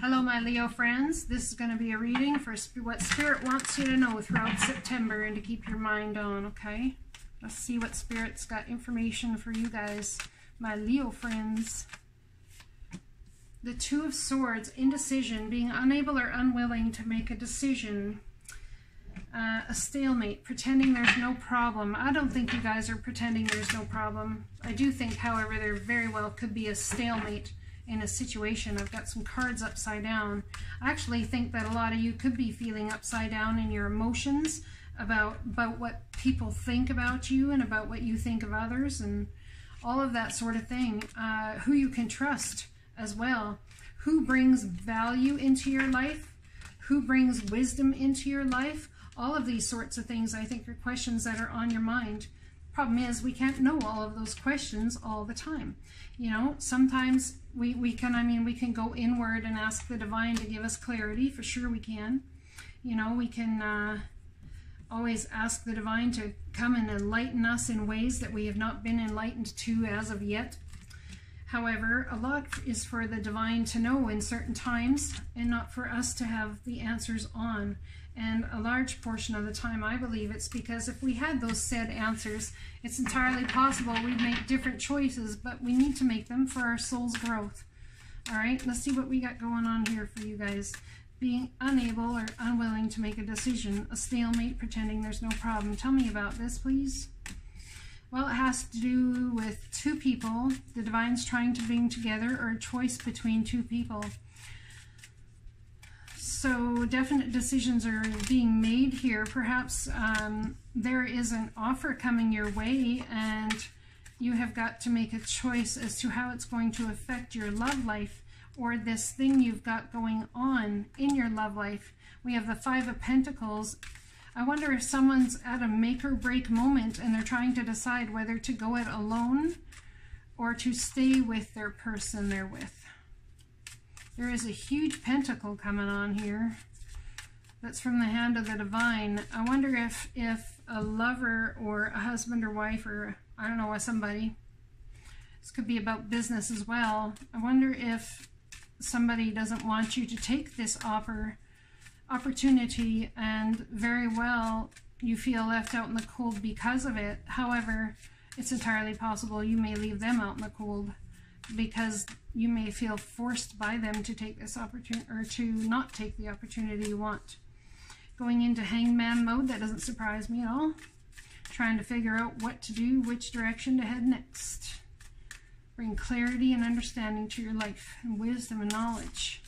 Hello, my Leo friends. This is going to be a reading for what Spirit wants you to know throughout September and to keep your mind on, okay? Let's see what Spirit's got information for you guys, my Leo friends. The Two of Swords, indecision, being unable or unwilling to make a decision. Uh, a stalemate, pretending there's no problem. I don't think you guys are pretending there's no problem. I do think, however, there very well could be a stalemate in a situation. I've got some cards upside down. I actually think that a lot of you could be feeling upside down in your emotions about, about what people think about you and about what you think of others and all of that sort of thing. Uh, who you can trust as well. Who brings value into your life? Who brings wisdom into your life? All of these sorts of things I think are questions that are on your mind. Problem is we can't know all of those questions all the time. You know, sometimes we, we can, I mean, we can go inward and ask the divine to give us clarity. For sure we can. You know, we can uh, always ask the divine to come and enlighten us in ways that we have not been enlightened to as of yet. However, a lot is for the divine to know in certain times and not for us to have the answers on. And a large portion of the time, I believe it's because if we had those said answers, it's entirely possible we'd make different choices, but we need to make them for our soul's growth. All right, let's see what we got going on here for you guys. Being unable or unwilling to make a decision, a stalemate, pretending there's no problem. Tell me about this, please. Well, it has to do with two people. The divine's trying to bring together or a choice between two people. So definite decisions are being made here. Perhaps um, there is an offer coming your way and you have got to make a choice as to how it's going to affect your love life or this thing you've got going on in your love life. We have the Five of Pentacles. I wonder if someone's at a make or break moment and they're trying to decide whether to go it alone or to stay with their person they're with. There is a huge pentacle coming on here. That's from the hand of the divine. I wonder if, if a lover or a husband or wife or, I don't know, somebody, this could be about business as well. I wonder if somebody doesn't want you to take this offer, opportunity and very well you feel left out in the cold because of it. However, it's entirely possible you may leave them out in the cold because you may feel forced by them to take this opportunity or to not take the opportunity you want. Going into hangman mode, that doesn't surprise me at all. Trying to figure out what to do, which direction to head next. Bring clarity and understanding to your life, and wisdom and knowledge.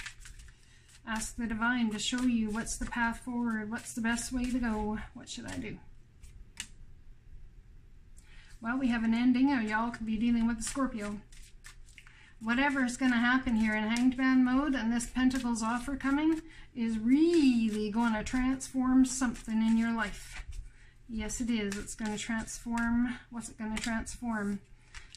Ask the divine to show you what's the path forward, what's the best way to go, what should I do? Well, we have an ending, or y'all could be dealing with the Scorpio whatever is going to happen here in hanged man mode and this pentacles offer coming is really going to transform something in your life. Yes, it is. It's going to transform. What's it going to transform?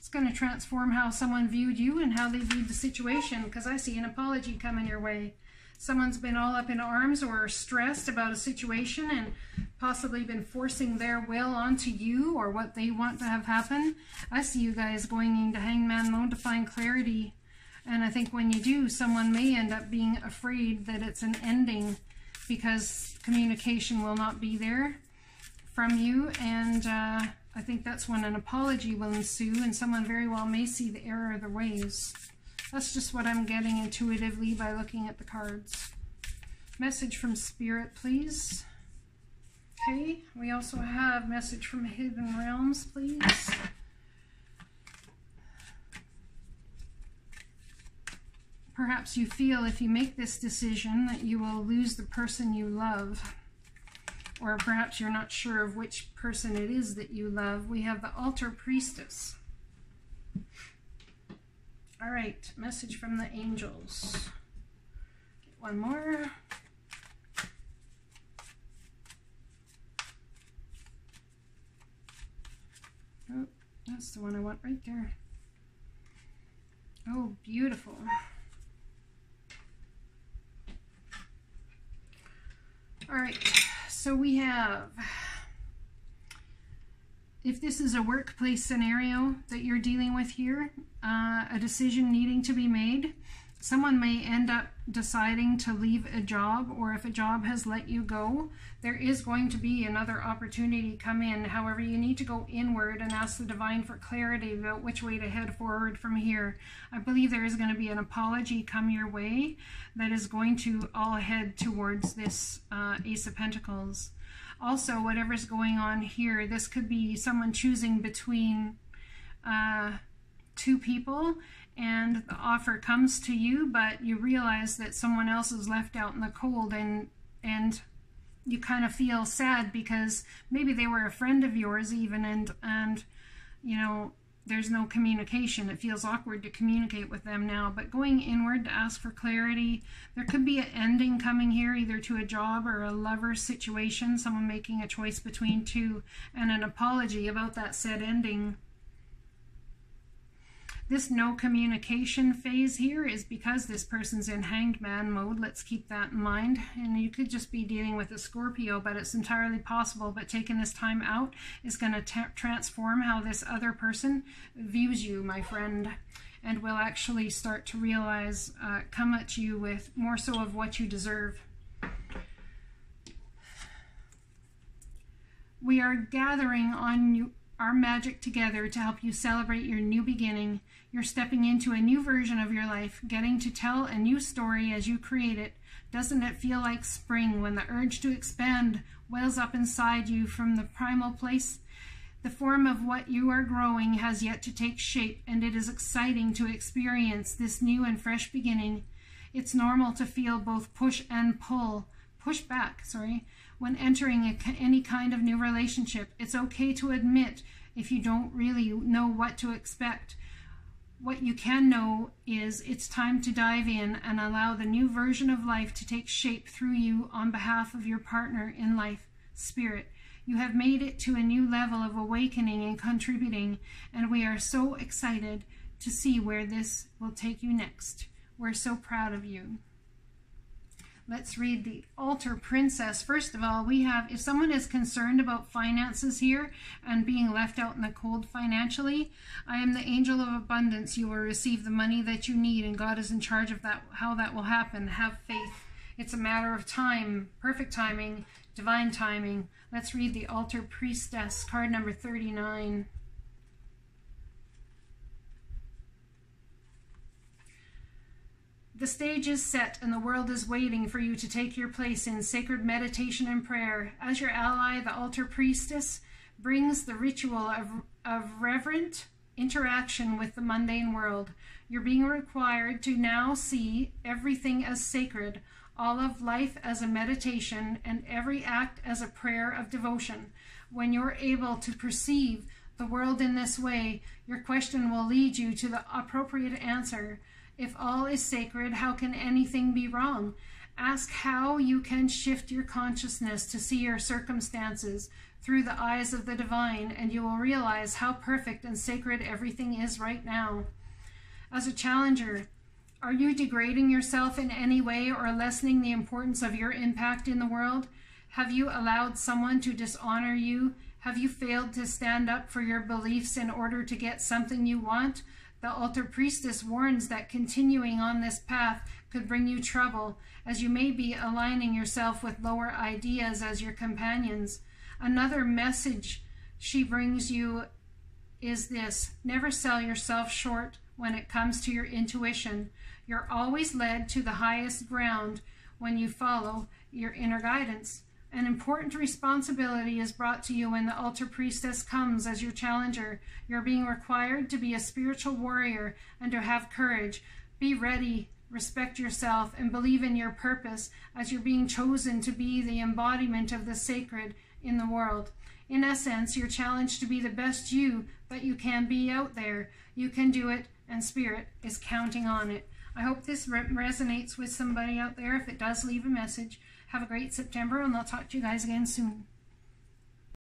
It's going to transform how someone viewed you and how they viewed the situation because I see an apology coming your way someone's been all up in arms or stressed about a situation and possibly been forcing their will onto you or what they want to have happen. I see you guys going into hangman mode to find clarity. And I think when you do, someone may end up being afraid that it's an ending because communication will not be there from you. And uh, I think that's when an apology will ensue and someone very well may see the error of their ways. That's just what I'm getting intuitively by looking at the cards. Message from Spirit, please. Okay, we also have message from Hidden Realms, please. Perhaps you feel if you make this decision that you will lose the person you love. Or perhaps you're not sure of which person it is that you love. We have the Altar Priestess. All right, message from the angels. Get one more. Oh, that's the one I want right there. Oh, beautiful. All right, so we have, if this is a workplace scenario that you're dealing with here, uh, a decision needing to be made, someone may end up deciding to leave a job or if a job has let you go there is going to be another opportunity come in. However you need to go inward and ask the divine for clarity about which way to head forward from here. I believe there is going to be an apology come your way that is going to all head towards this uh, ace of pentacles. Also whatever's going on here this could be someone choosing between uh, two people and the offer comes to you, but you realize that someone else is left out in the cold and and you kind of feel sad because maybe they were a friend of yours even and and you know there's no communication. It feels awkward to communicate with them now but going inward to ask for clarity there could be an ending coming here either to a job or a lover situation someone making a choice between two and an apology about that said ending this no communication phase here is because this person's in hanged man mode. Let's keep that in mind. And you could just be dealing with a Scorpio, but it's entirely possible. But taking this time out is going to transform how this other person views you, my friend and will actually start to realize, uh, come at you with more so of what you deserve. We are gathering on you, our magic together to help you celebrate your new beginning. You're stepping into a new version of your life, getting to tell a new story as you create it. Doesn't it feel like spring when the urge to expand wells up inside you from the primal place? The form of what you are growing has yet to take shape, and it is exciting to experience this new and fresh beginning. It's normal to feel both push and pull, push back, sorry, when entering a, any kind of new relationship. It's okay to admit if you don't really know what to expect. What you can know is it's time to dive in and allow the new version of life to take shape through you on behalf of your partner in life, spirit. You have made it to a new level of awakening and contributing, and we are so excited to see where this will take you next. We're so proud of you. Let's read the altar princess. First of all, we have if someone is concerned about finances here and being left out in the cold financially, I am the angel of abundance. You will receive the money that you need, and God is in charge of that. How that will happen. Have faith. It's a matter of time, perfect timing, divine timing. Let's read the altar priestess, card number 39. The stage is set and the world is waiting for you to take your place in sacred meditation and prayer. As your ally, the altar priestess brings the ritual of, of reverent interaction with the mundane world. You're being required to now see everything as sacred, all of life as a meditation, and every act as a prayer of devotion. When you're able to perceive the world in this way, your question will lead you to the appropriate answer. If all is sacred, how can anything be wrong? Ask how you can shift your consciousness to see your circumstances through the eyes of the divine, and you will realize how perfect and sacred everything is right now. As a challenger, are you degrading yourself in any way or lessening the importance of your impact in the world? Have you allowed someone to dishonor you? Have you failed to stand up for your beliefs in order to get something you want? The altar priestess warns that continuing on this path could bring you trouble, as you may be aligning yourself with lower ideas as your companions. Another message she brings you is this never sell yourself short when it comes to your intuition. You're always led to the highest ground when you follow your inner guidance. An important responsibility is brought to you when the altar priestess comes as your challenger. You're being required to be a spiritual warrior and to have courage. Be ready, respect yourself, and believe in your purpose as you're being chosen to be the embodiment of the sacred in the world. In essence, you're challenged to be the best you that you can be out there. You can do it, and Spirit is counting on it. I hope this re resonates with somebody out there. If it does, leave a message. Have a great September, and I'll talk to you guys again soon.